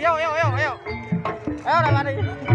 要要要要，要来吗你？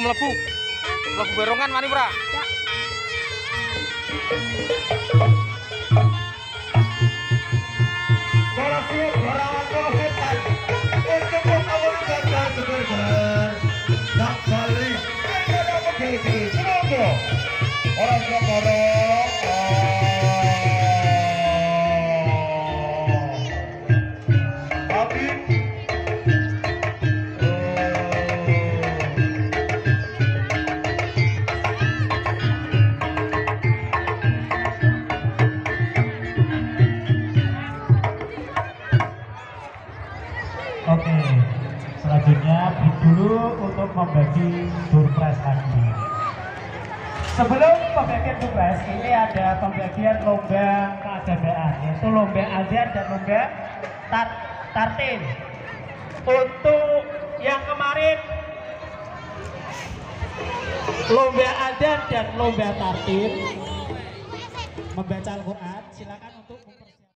Mlebu. Mlebu berongan mani, Pra. Korasi dulu untuk membagi surprise lagi. Sebelum pembagian surprise, ini ada pembagian lomba keagamaan, yaitu lomba azan dan lomba tar tartil. Untuk yang kemarin lomba azan dan lomba tartil membaca Al-Quran, silakan untuk